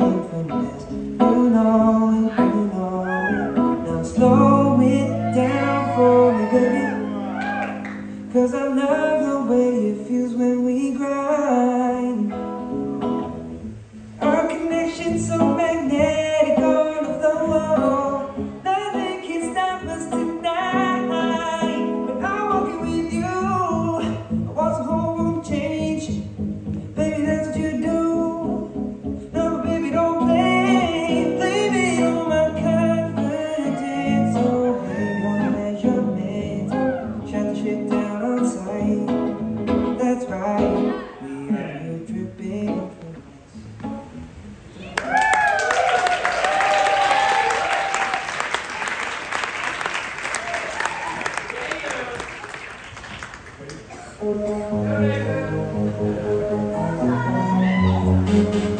beautifulness. You know it, you know it. Now slow it down for me, baby. Cause I love the way it feels when we grind. Thank you.